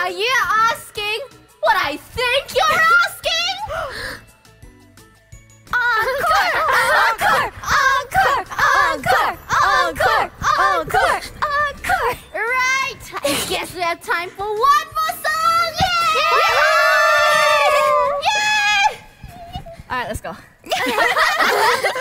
Are you asking what I think you're asking? encore! Encore! Encore! Encore! Encore! Encore! Encore! Right! I guess we have time for one more song! Yay! Yay! Yay! All right, let's go.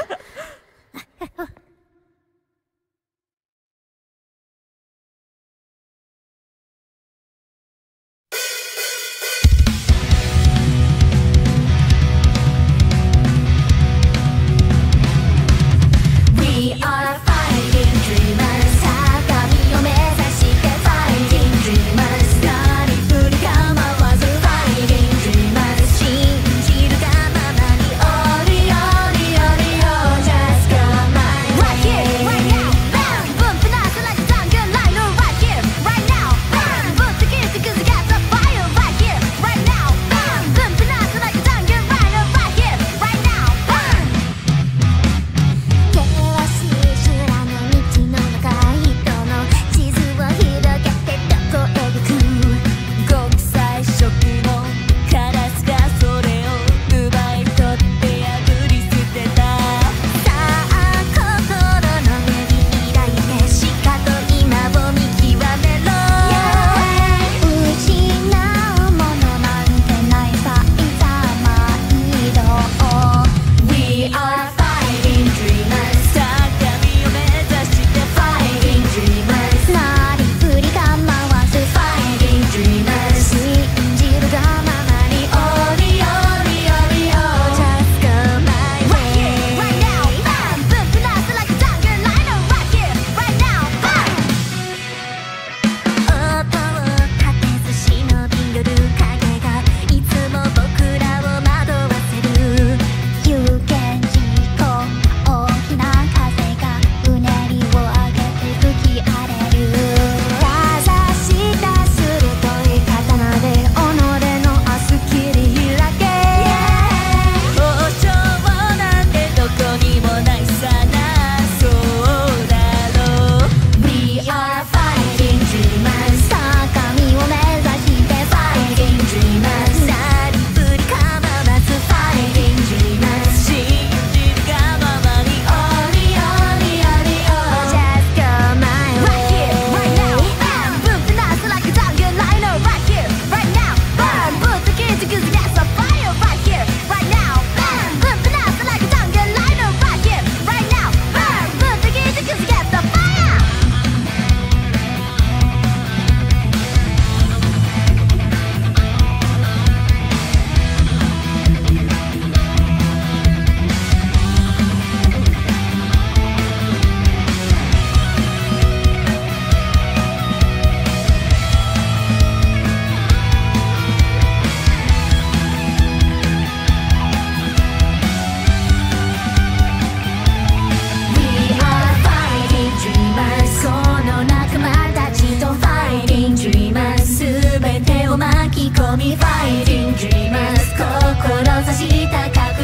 を巻き込みファイティング Dreamers 志高く